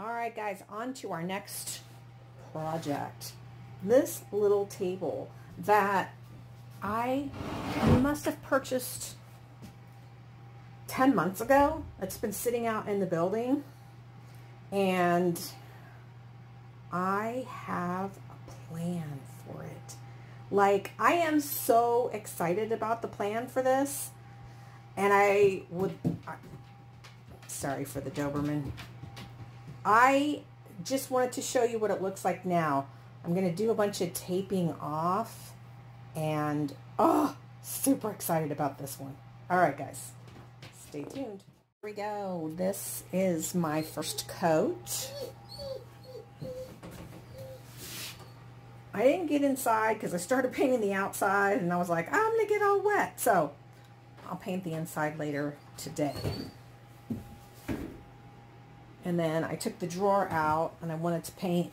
All right, guys, on to our next project. This little table that I must have purchased 10 months ago. It's been sitting out in the building and I have a plan for it. Like, I am so excited about the plan for this. And I would, I, sorry for the Doberman. I just wanted to show you what it looks like now. I'm going to do a bunch of taping off and, oh, super excited about this one. All right, guys, stay tuned. Here we go. This is my first coat. I didn't get inside because I started painting the outside and I was like, I'm going to get all wet. So I'll paint the inside later today. And then I took the drawer out and I wanted to paint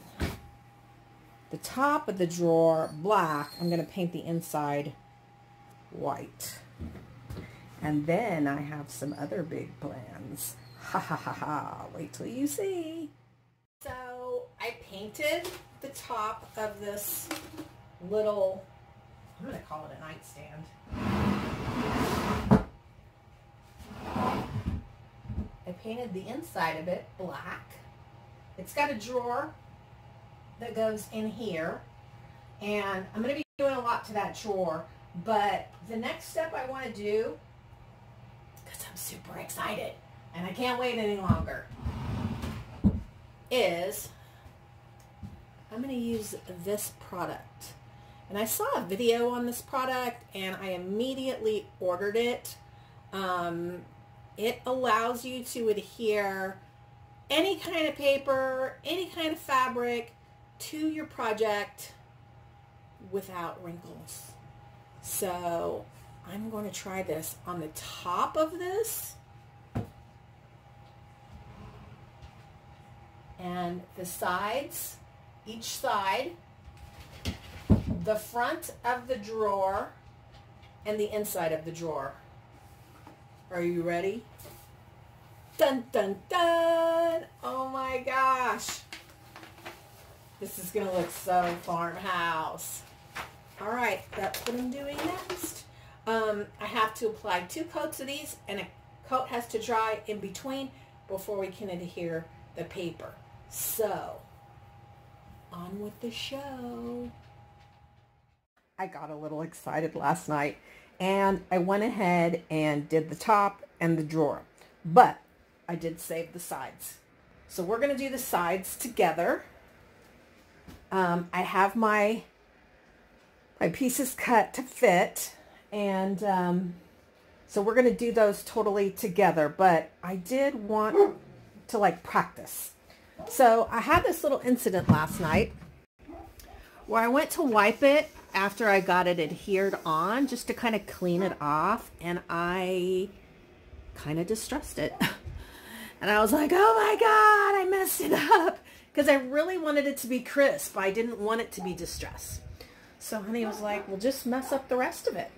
the top of the drawer black. I'm going to paint the inside white. And then I have some other big plans. Ha ha ha ha. Wait till you see. So I painted the top of this little, I'm going to call it a nightstand. Painted the inside of it black. It's got a drawer that goes in here. And I'm going to be doing a lot to that drawer. But the next step I want to do, because I'm super excited and I can't wait any longer, is I'm going to use this product. And I saw a video on this product and I immediately ordered it. Um, it allows you to adhere any kind of paper, any kind of fabric to your project without wrinkles. So I'm going to try this on the top of this. And the sides, each side, the front of the drawer, and the inside of the drawer. Are you ready? Dun, dun, dun. Oh my gosh. This is going to look so farmhouse. All right, that's what I'm doing next. Um, I have to apply two coats of these and a coat has to dry in between before we can adhere the paper. So, on with the show. I got a little excited last night and I went ahead and did the top and the drawer. But I did save the sides. So we're going to do the sides together. Um, I have my my pieces cut to fit and um, so we're going to do those totally together but I did want to like practice so I had this little incident last night where I went to wipe it after I got it adhered on just to kind of clean it off and I kind of distressed it. and I was like, oh my God, I messed it up. Because I really wanted it to be crisp. I didn't want it to be distressed. So honey was like, well, just mess up the rest of it.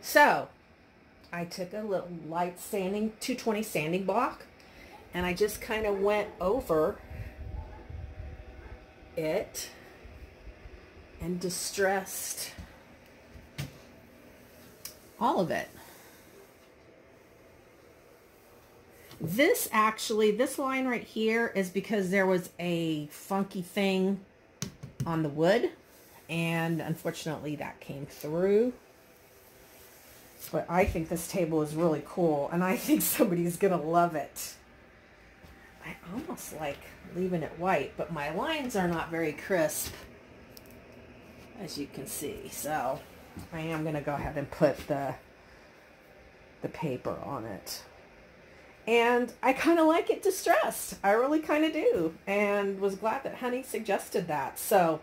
So I took a little light sanding, 220 sanding block, and I just kind of went over it and distressed all of it. This actually, this line right here is because there was a funky thing on the wood and unfortunately that came through. But I think this table is really cool and I think somebody's going to love it. I almost like leaving it white, but my lines are not very crisp as you can see. So I am going to go ahead and put the, the paper on it. And I kind of like it distressed. I really kind of do. And was glad that Honey suggested that. So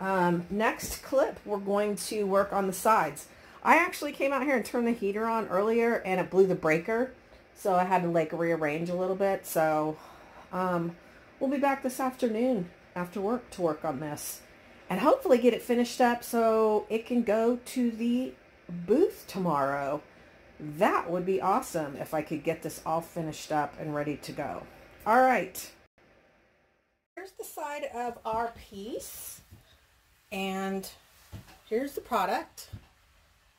um, next clip, we're going to work on the sides. I actually came out here and turned the heater on earlier and it blew the breaker. So I had to like rearrange a little bit. So um, we'll be back this afternoon after work to work on this and hopefully get it finished up so it can go to the booth tomorrow. That would be awesome if I could get this all finished up and ready to go. All right. Here's the side of our piece. And here's the product.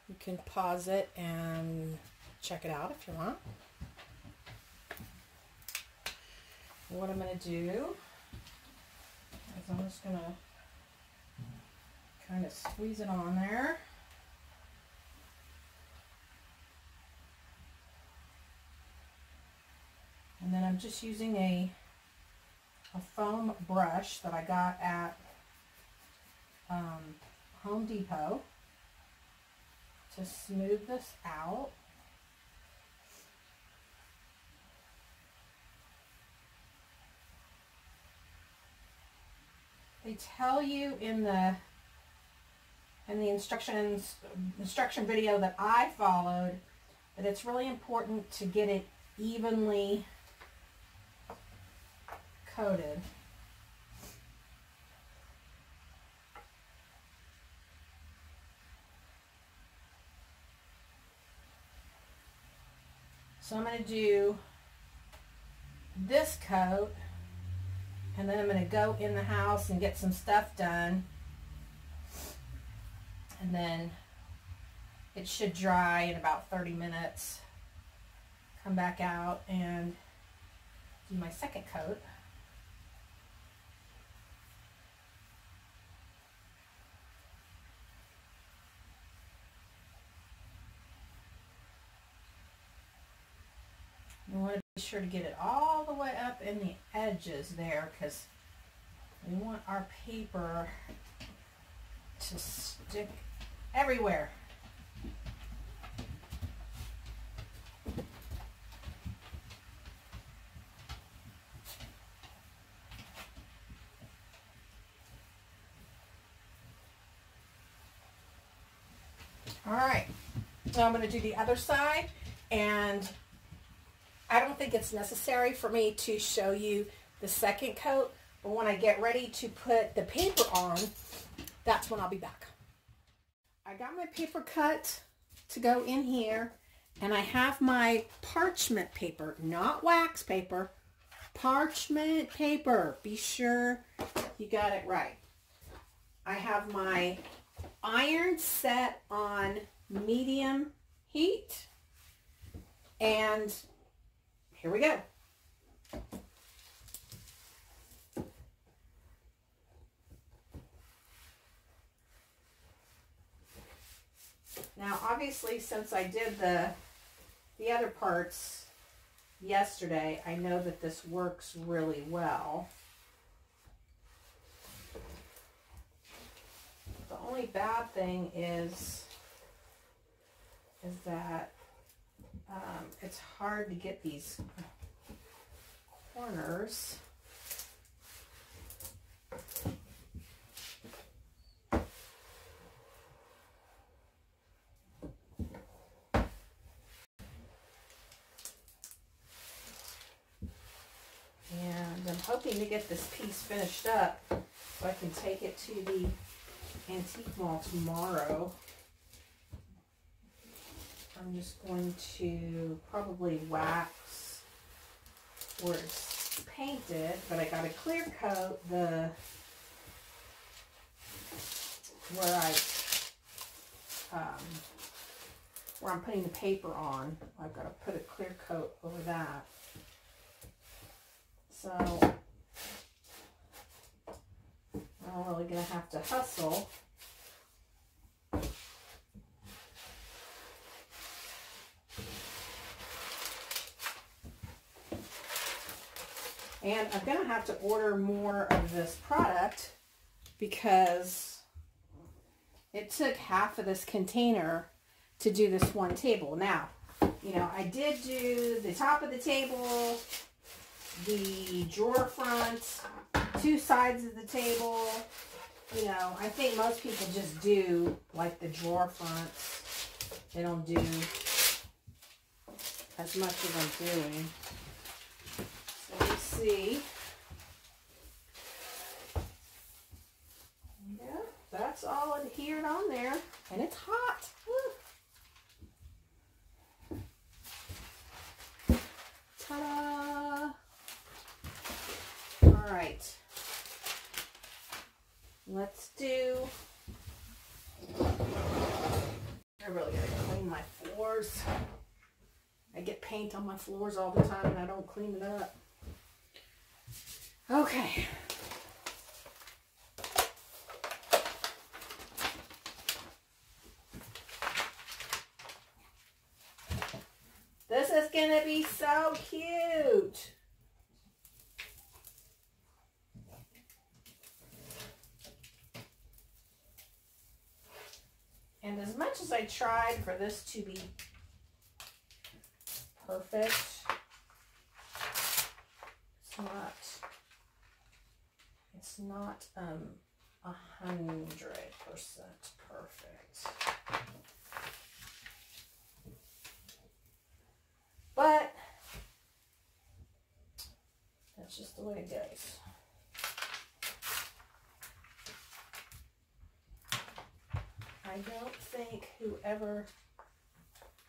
You can pause it and check it out if you want. What I'm going to do is I'm just going to kind of squeeze it on there. And then I'm just using a, a foam brush that I got at um, Home Depot to smooth this out. They tell you in the in the instructions instruction video that I followed that it's really important to get it evenly coated. So I'm going to do this coat and then I'm going to go in the house and get some stuff done and then it should dry in about 30 minutes. Come back out and do my second coat. You want to be sure to get it all the way up in the edges there because we want our paper to stick everywhere. All right, so I'm going to do the other side and I don't think it's necessary for me to show you the second coat, but when I get ready to put the paper on, that's when I'll be back. I got my paper cut to go in here, and I have my parchment paper, not wax paper, parchment paper. Be sure you got it right. I have my iron set on medium heat, and here we go. Now, obviously, since I did the, the other parts yesterday, I know that this works really well. The only bad thing is, is that um, it's hard to get these corners. And I'm hoping to get this piece finished up so I can take it to the antique mall tomorrow. I'm just going to probably wax where it's painted, but I got to clear coat the where I um, where I'm putting the paper on. I've got to put a clear coat over that. So I'm really going to have to hustle. And I'm going to have to order more of this product because it took half of this container to do this one table. Now, you know, I did do the top of the table, the drawer front, two sides of the table. You know, I think most people just do like the drawer fronts. They don't do as much as I'm doing So, see. Yeah, that's all adhered on there. And it's hot. Ta-da! All right. Let's do, I really gotta clean my floors. I get paint on my floors all the time and I don't clean it up. Okay. This is gonna be so cute. And as much as I tried for this to be perfect, it's not, it's not um, a hundred percent perfect. But that's just the way it goes. I don't think whoever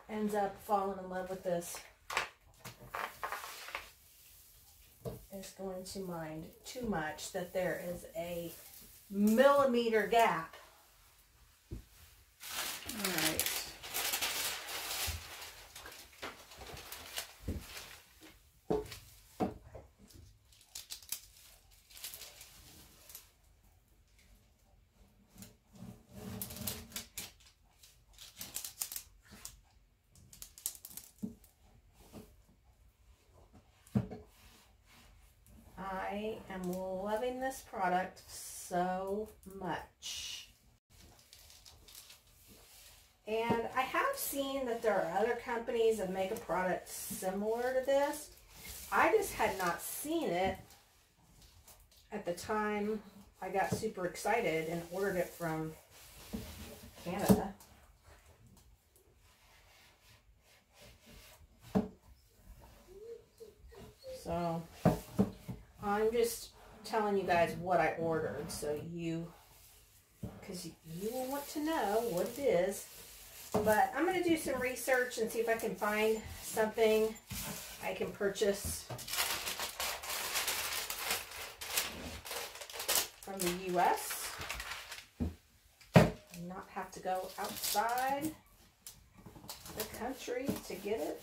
ends up falling in love with this is going to mind too much that there is a millimeter gap. All right. I am loving this product so much. And I have seen that there are other companies that make a product similar to this. I just had not seen it at the time I got super excited and ordered it from Canada. So I'm just telling you guys what I ordered so you, because you will want to know what it is. But I'm going to do some research and see if I can find something I can purchase from the U.S. and not have to go outside the country to get it.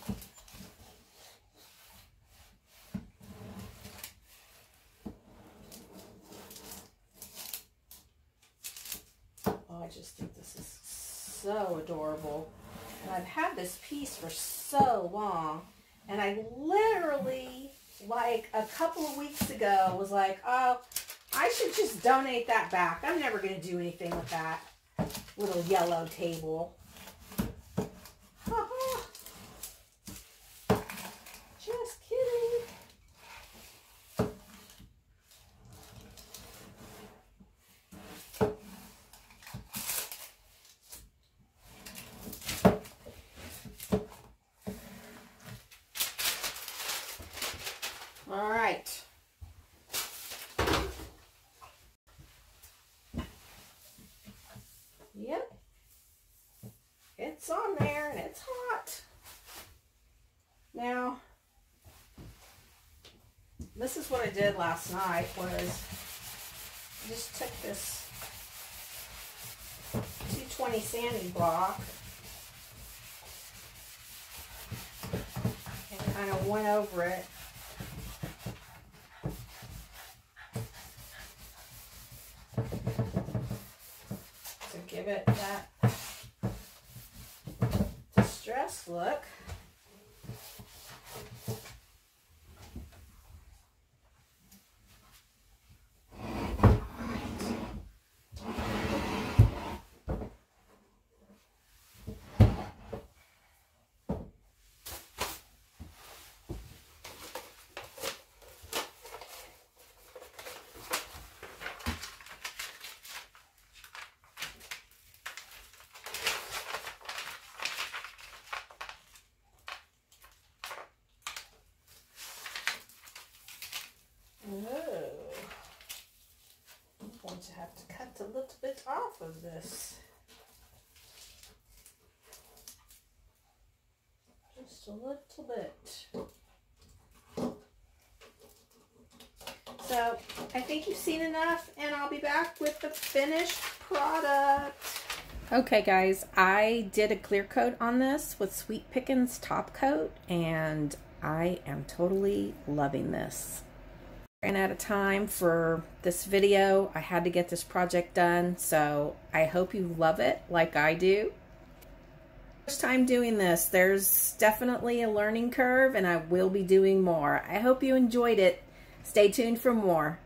Just think this is so adorable. And I've had this piece for so long. And I literally, like a couple of weeks ago, was like, oh, I should just donate that back. I'm never going to do anything with that little yellow table. just kidding. All right. Yep. It's on there and it's hot. Now, this is what I did last night was I just took this 220 sanding block and kind of went over it to give it that distressed look. Oh. I'm going to have to cut a little bit off of this. Just a little bit. So I think you've seen enough and I'll be back with the finished product. Okay guys, I did a clear coat on this with Sweet Pickins top coat and I am totally loving this. Ran out of time for this video. I had to get this project done, so I hope you love it like I do. First time doing this, there's definitely a learning curve and I will be doing more. I hope you enjoyed it. Stay tuned for more.